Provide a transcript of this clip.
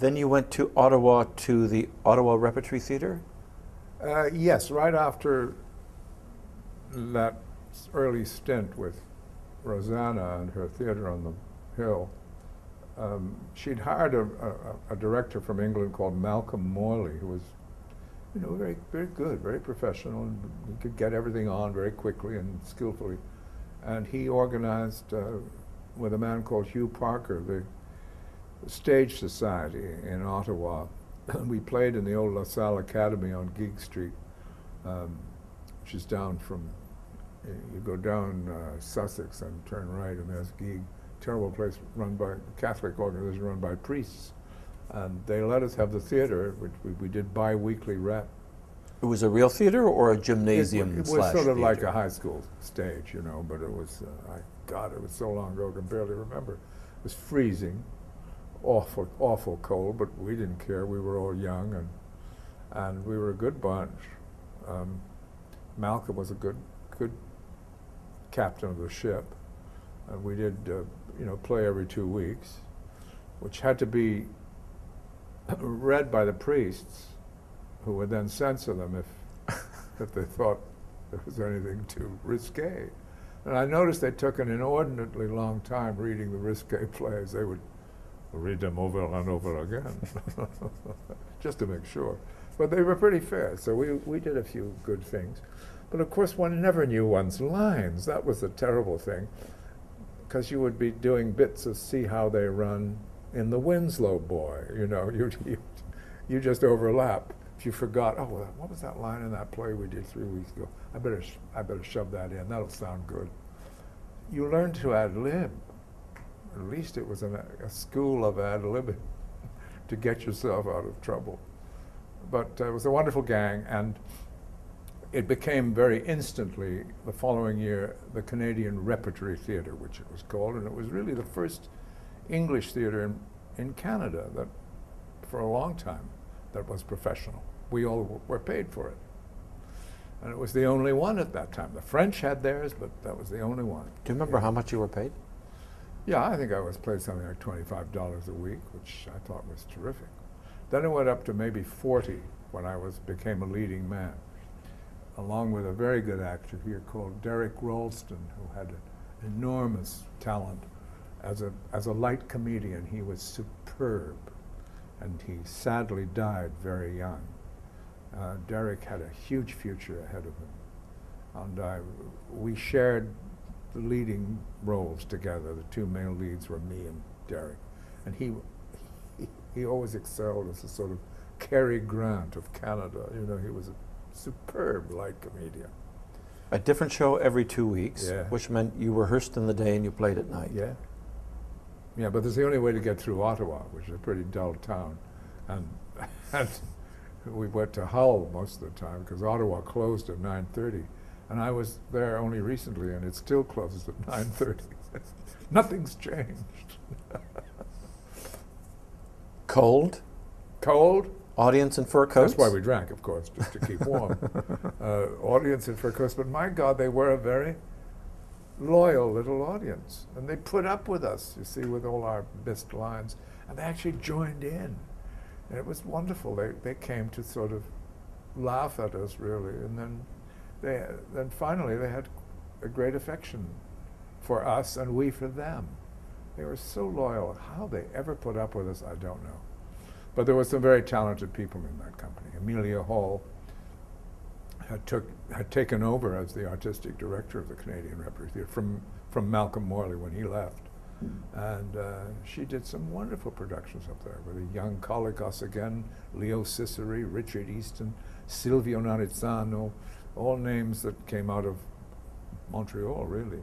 Then you went to Ottawa to the Ottawa Repertory Theatre? Uh, yes, right after that early stint with Rosanna and her theater on the Hill, um, she'd hired a, a, a, director from England called Malcolm Morley, who was, you know, very, very good, very professional, and he could get everything on very quickly and skillfully. And he organized, uh, with a man called Hugh Parker, the Stage Society in Ottawa. we played in the old La Salle Academy on Guigues Street, um, which is down from, you go down uh, Sussex and turn right, and there's Guigues terrible place run by Catholic organization run by priests, and they let us have the theater, which we, we did bi-weekly rep. It was a real theater or a gymnasium? It, it was sort of theater? like a high school stage, you know, but it was, uh, I, God, it was so long ago I can barely remember. It was freezing, awful, awful cold, but we didn't care. We were all young, and and we were a good bunch. Um, Malcolm was a good, good captain of the ship. And we did uh, you know, play every two weeks, which had to be read by the priests, who would then censor them if, if they thought there was anything too risque. And I noticed they took an inordinately long time reading the risque plays. They would read them over and over again, just to make sure. But they were pretty fair, so we, we did a few good things. But of course, one never knew one's lines. That was the terrible thing because you would be doing bits of see how they run in the Winslow boy. You know, you you, you just overlap. If you forgot, oh, what was that line in that play we did three weeks ago? I better I better shove that in. That'll sound good. You learn to ad lib. At least it was an, a school of ad libbing to get yourself out of trouble. But uh, it was a wonderful gang, and it became very instantly the following year the Canadian Repertory Theatre, which it was called, and it was really the first English theatre in, in Canada that, for a long time, that was professional. We all were paid for it. And it was the only one at that time. The French had theirs, but that was the only one. Do you remember yeah. how much you were paid? Yeah, I think I was paid something like $25 a week, which I thought was terrific. Then it went up to maybe 40 when I was became a leading man along with a very good actor here called Derek Ralston, who had an enormous talent as a, as a light comedian. He was superb, and he sadly died very young. Uh, Derek had a huge future ahead of him, and I, we shared the leading roles together. The two male leads were me and Derek, and he, he, he always excelled as a sort of Cary Grant of Canada. You know, he was a superb light comedian. A different show every two weeks, yeah. which meant you rehearsed in the day and you played at night. Yeah. Yeah, but that's the only way to get through Ottawa, which is a pretty dull town. And, and we went to Hull most of the time because Ottawa closed at 9.30. And I was there only recently and it still closes at 9.30. Nothing's changed. Cold? Cold? Audience in fur coats? That's why we drank, of course, just to keep warm. uh, audience in fur coats, but my God, they were a very loyal little audience. And they put up with us, you see, with all our missed lines. And they actually joined in. And it was wonderful. They, they came to sort of laugh at us, really. And then, they, then finally, they had a great affection for us and we for them. They were so loyal. How they ever put up with us, I don't know. But there were some very talented people in that company. Amelia Hall had, took, had taken over as the artistic director of the Canadian Repertory Theatre from, from Malcolm Morley when he left. And uh, she did some wonderful productions up there with a young Colicos again, Leo Ciceri, Richard Easton, Silvio Narizzano, all names that came out of Montreal, really.